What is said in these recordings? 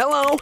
Hello?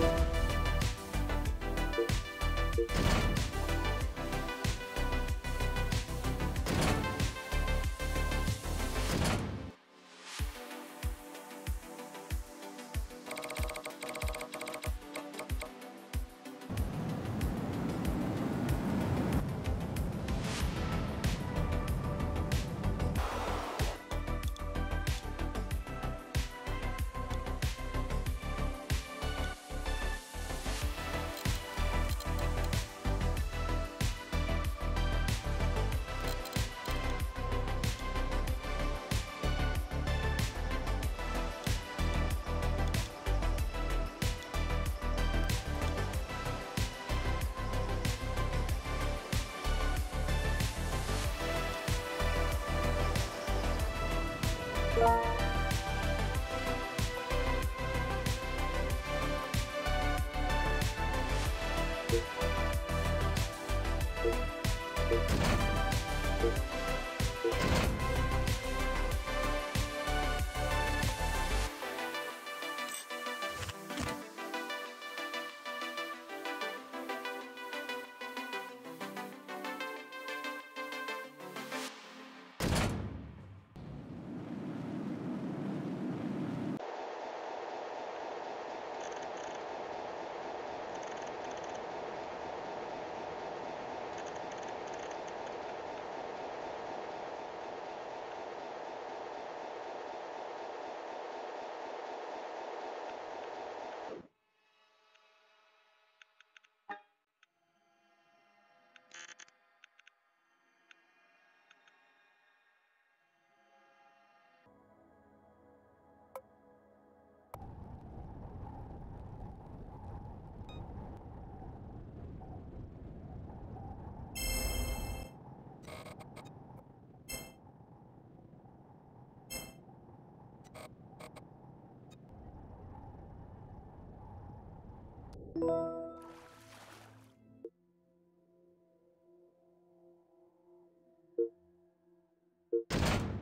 you Bye. you